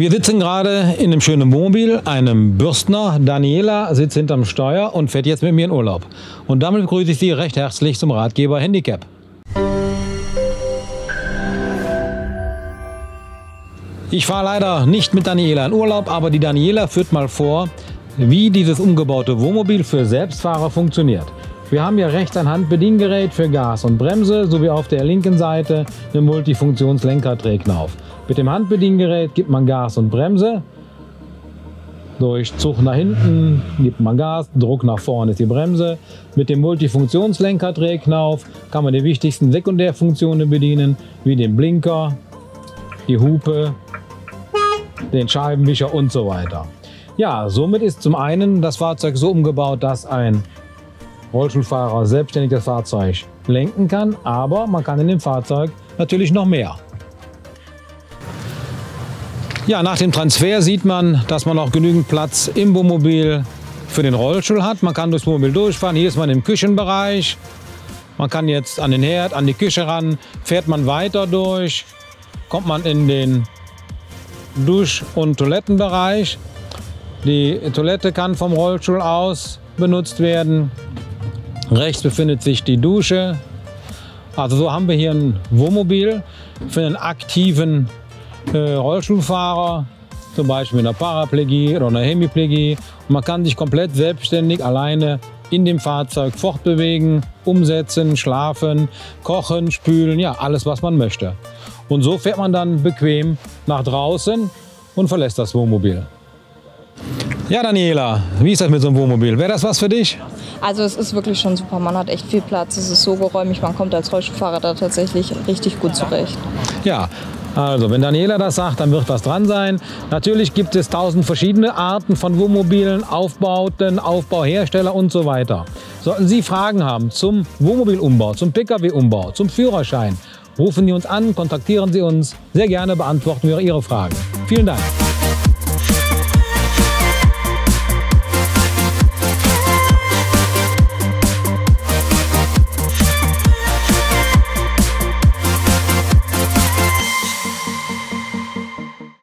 Wir sitzen gerade in einem schönen Wohnmobil, einem Bürstner. Daniela sitzt hinterm Steuer und fährt jetzt mit mir in Urlaub. Und damit begrüße ich Sie recht herzlich zum Ratgeber Handicap. Ich fahre leider nicht mit Daniela in Urlaub, aber die Daniela führt mal vor, wie dieses umgebaute Wohnmobil für Selbstfahrer funktioniert. Wir haben hier rechts ein Handbediengerät für Gas und Bremse sowie auf der linken Seite eine Multifunktionslenkerdrehknauf. Mit dem Handbediengerät gibt man Gas und Bremse. Durch Zug nach hinten gibt man Gas, Druck nach vorne ist die Bremse. Mit dem Multifunktionslenkerdrehknauf kann man die wichtigsten Sekundärfunktionen bedienen, wie den Blinker, die Hupe, den Scheibenwischer und so weiter. Ja, somit ist zum einen das Fahrzeug so umgebaut, dass ein Rollstuhlfahrer selbstständig das Fahrzeug lenken kann, aber man kann in dem Fahrzeug natürlich noch mehr. Ja, nach dem Transfer sieht man, dass man auch genügend Platz im Wohnmobil für den Rollstuhl hat. Man kann durchs Wohnmobil durchfahren. Hier ist man im Küchenbereich. Man kann jetzt an den Herd, an die Küche ran. Fährt man weiter durch, kommt man in den Dusch- und Toilettenbereich. Die Toilette kann vom Rollstuhl aus benutzt werden. Rechts befindet sich die Dusche. Also so haben wir hier ein Wohnmobil für einen aktiven äh, Rollstuhlfahrer, zum Beispiel mit einer Paraplegie oder einer Hemiplegie. Und man kann sich komplett selbstständig alleine in dem Fahrzeug fortbewegen, umsetzen, schlafen, kochen, spülen, ja, alles, was man möchte. Und so fährt man dann bequem nach draußen und verlässt das Wohnmobil. Ja, Daniela, wie ist das mit so einem Wohnmobil? Wäre das was für dich? Also es ist wirklich schon super. Man hat echt viel Platz. Es ist so geräumig. Man kommt als Rollstuhlfahrer da tatsächlich richtig gut zurecht. Ja, also, wenn Daniela das sagt, dann wird was dran sein. Natürlich gibt es tausend verschiedene Arten von Wohnmobilen, Aufbauten, Aufbauhersteller und so weiter. Sollten Sie Fragen haben zum Wohnmobilumbau, zum Pkw-Umbau, zum Führerschein, rufen Sie uns an, kontaktieren Sie uns. Sehr gerne beantworten wir Ihre Fragen. Vielen Dank.